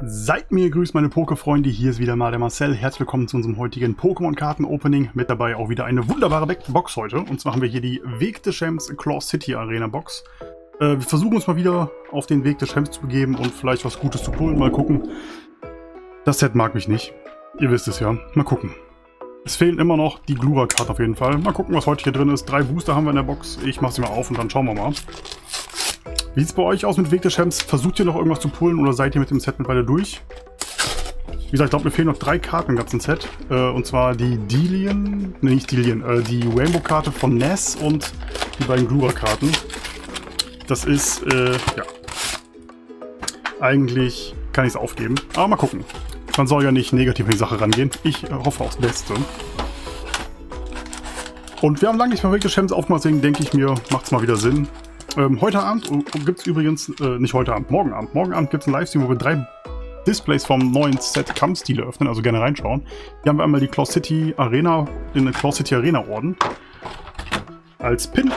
Seid mir gegrüßt, meine Poke-Freunde. Hier ist wieder mal der Marcel. Herzlich willkommen zu unserem heutigen Pokémon-Karten-Opening. Mit dabei auch wieder eine wunderbare Box heute. Und zwar haben wir hier die Weg des Champs Claw City Arena Box. Äh, wir versuchen uns mal wieder auf den Weg des Champs zu begeben und vielleicht was Gutes zu pullen. Mal gucken. Das Set mag mich nicht. Ihr wisst es ja. Mal gucken. Es fehlen immer noch die Glura-Karten auf jeden Fall. Mal gucken, was heute hier drin ist. Drei Booster haben wir in der Box. Ich mache sie mal auf und dann schauen wir mal. Wie sieht es bei euch aus mit Weg des Champs? Versucht ihr noch irgendwas zu pullen oder seid ihr mit dem Set mittlerweile durch? Wie gesagt, ich glaube, mir fehlen noch drei Karten im ganzen Set. Äh, und zwar die Delian, ne, nicht Delian, äh, die Rainbow-Karte von Ness und die beiden Glura-Karten. Das ist, äh, ja. Eigentlich kann ich es aufgeben. Aber mal gucken. Man soll ja nicht negativ in die Sache rangehen. Ich äh, hoffe aufs Beste. Und wir haben lange nicht mehr Weg des Champs aufgemacht, deswegen denke ich mir, macht es mal wieder Sinn, ähm, heute Abend oh, gibt es übrigens, äh, nicht heute Abend, morgen Abend. Morgen Abend gibt es einen Livestream, wo wir drei Displays vom neuen Set Kampfstile öffnen, also gerne reinschauen. Hier haben wir einmal die Claw City Arena, den Claw City Arena Orden als Pin.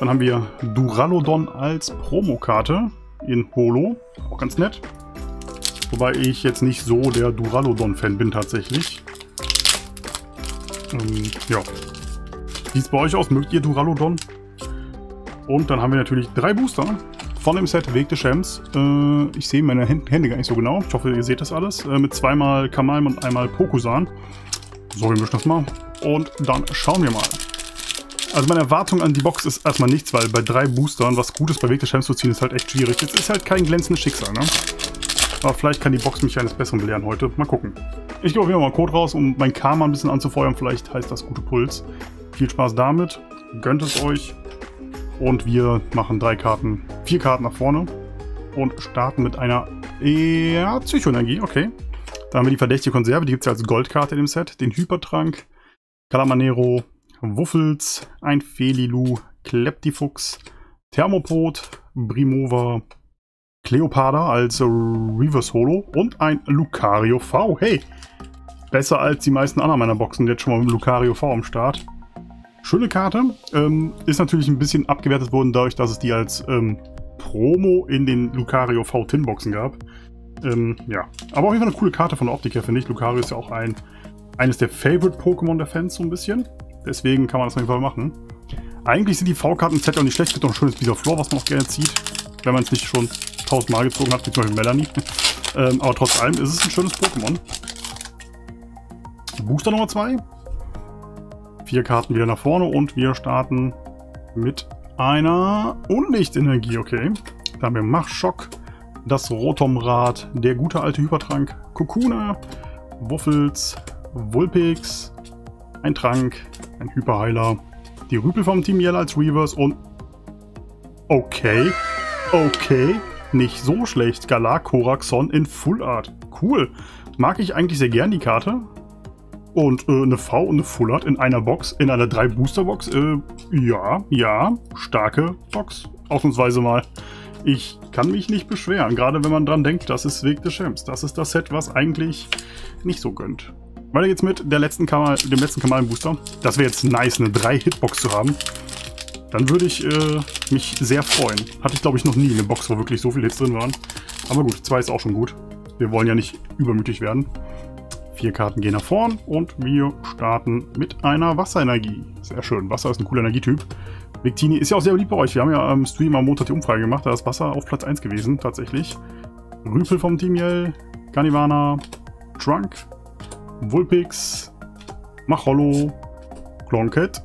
Dann haben wir Duralodon als Promokarte in Holo, auch ganz nett. Wobei ich jetzt nicht so der Duralodon-Fan bin tatsächlich. Ähm, ja. Wie es bei euch aus? Mögt ihr Duralodon? Und dann haben wir natürlich drei Booster von dem Set Weg des Champs. Äh, ich sehe meine Hände gar nicht so genau. Ich hoffe, ihr seht das alles. Äh, mit zweimal Kamalm und einmal Pokusan. So, wir mischen das mal. Und dann schauen wir mal. Also meine Erwartung an die Box ist erstmal nichts, weil bei drei Boostern was Gutes bei Weg des Champs zu ziehen ist halt echt schwierig. Jetzt ist halt kein glänzendes Schicksal, ne? Aber vielleicht kann die Box mich eines Besseren belehren heute. Mal gucken. Ich gehe auf jeden Fall mal Code raus, um mein Karma ein bisschen anzufeuern. Vielleicht heißt das gute Puls. Viel Spaß damit. Gönnt es euch. Und wir machen drei Karten, vier Karten nach vorne und starten mit einer ja, Psychoenergie, okay. Dann haben wir die verdächtige Konserve, die gibt es ja als Goldkarte in dem Set. Den Hypertrank, Calamanero, Wuffels, ein Felilu, Kleptifuchs, Thermopod, Brimova, Cleopatra als Reverse Holo und ein Lucario V. Hey, besser als die meisten anderen meiner Boxen. Jetzt schon mal mit Lucario V am Start. Schöne Karte. Ähm, ist natürlich ein bisschen abgewertet worden dadurch, dass es die als ähm, Promo in den Lucario V-Tin-Boxen gab. Ähm, ja, aber auf jeden Fall eine coole Karte von der Optik her, finde ich. Lucario ist ja auch ein, eines der Favorite-Pokémon der Fans so ein bisschen. Deswegen kann man das auf jeden Fall machen. Eigentlich sind die V-Karten Set auch nicht schlecht. Es gibt noch ein schönes Bisa Floor, was man auch gerne zieht. Wenn man es nicht schon tausendmal gezogen hat, wie zum Beispiel Melanie. ähm, aber trotz allem ist es ein schönes Pokémon. Booster Nummer 2 vier Karten wieder nach vorne und wir starten mit einer Unlichtenergie, okay. Da haben wir Machschock, das Rotomrad, der gute alte Hypertrank, Kokuna, Wuffels, Vulpix, ein Trank, ein Hyperheiler, die Rüpel vom Team Yell als Reverse und... Okay, okay, nicht so schlecht. Galakoraxon in Full Art. Cool. Mag ich eigentlich sehr gern die Karte. Und äh, eine V und eine Full Art in einer Box, in einer 3-Booster-Box. Äh, ja, ja, starke Box. Ausnahmsweise mal. Ich kann mich nicht beschweren, gerade wenn man dran denkt, das ist Weg des Champs. Das ist das Set, was eigentlich nicht so gönnt. Weiter geht's mit der letzten Kamal, dem letzten Kamalen-Booster. Das wäre jetzt nice, eine 3-Hitbox zu haben. Dann würde ich äh, mich sehr freuen. Hatte ich, glaube ich, noch nie eine Box, wo wirklich so viele Hits drin waren. Aber gut, zwei ist auch schon gut. Wir wollen ja nicht übermütig werden. Vier Karten gehen nach vorn und wir starten mit einer Wasserenergie. Sehr schön. Wasser ist ein cooler Energietyp. Victini ist ja auch sehr beliebt bei euch. Wir haben ja am Stream am Montag die Umfrage gemacht. Da ist Wasser auf Platz 1 gewesen, tatsächlich. Rüpel vom Team Yell, Ganivana, Trunk, Vulpix, Machollo, Clonket.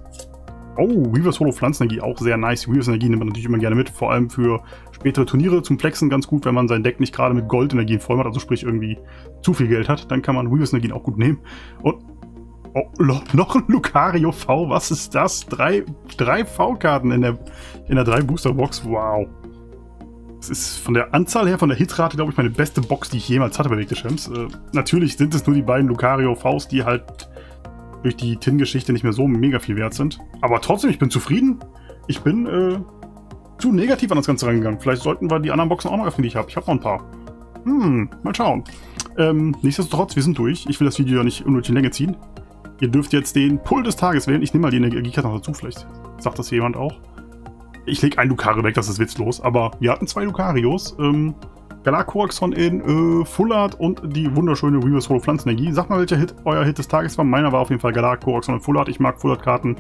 Oh, Weavers Holo Pflanzenenergie, auch sehr nice. Weavers Energie nimmt man natürlich immer gerne mit, vor allem für spätere Turniere zum Flexen ganz gut, wenn man sein Deck nicht gerade mit Goldenergien voll macht, also sprich irgendwie zu viel Geld hat, dann kann man Weavers Energien auch gut nehmen. Und oh, noch ein Lucario V, was ist das? Drei, drei V-Karten in der, in der 3-Booster-Box, wow. Das ist von der Anzahl her, von der Hitrate, glaube ich, meine beste Box, die ich jemals hatte bei Weg des. Äh, natürlich sind es nur die beiden Lucario Vs, die halt durch die Tin-Geschichte nicht mehr so mega viel wert sind. Aber trotzdem, ich bin zufrieden. Ich bin äh, zu negativ an das Ganze rangegangen. Vielleicht sollten wir die anderen Boxen auch noch öffnen, die ich habe. Ich habe noch ein paar. Hm, mal schauen. Ähm, nichtsdestotrotz, wir sind durch. Ich will das Video ja nicht unnötig in Länge ziehen. Ihr dürft jetzt den Pull des Tages wählen. Ich nehme mal die Energiekarte noch dazu, vielleicht sagt das jemand auch. Ich lege ein Lucario weg, das ist witzlos. Aber wir hatten zwei Lucarios. Ähm, wir Galar-Koraxon in äh, Full Art und die wunderschöne Weavers Holo Pflanzenenergie. Sagt mal, welcher Hit euer Hit des Tages war. Meiner war auf jeden Fall Galar-Koraxon in Full Art. Ich mag Full Art-Karten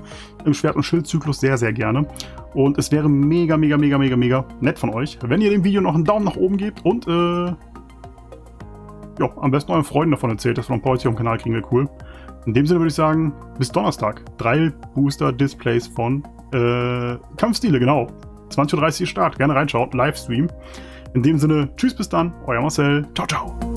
im Schwert- und Schildzyklus sehr, sehr gerne. Und es wäre mega, mega, mega, mega, mega nett von euch, wenn ihr dem Video noch einen Daumen nach oben gebt und äh, ja, am besten euren Freunden davon erzählt, dass wir noch ein paar hier am Kanal kriegen, wäre cool. In dem Sinne würde ich sagen, bis Donnerstag. Drei Booster-Displays von äh, Kampfstile, genau. 20.30 Uhr Start. Gerne reinschauen. Livestream. In dem Sinne, tschüss bis dann. Euer Marcel. Ciao, ciao.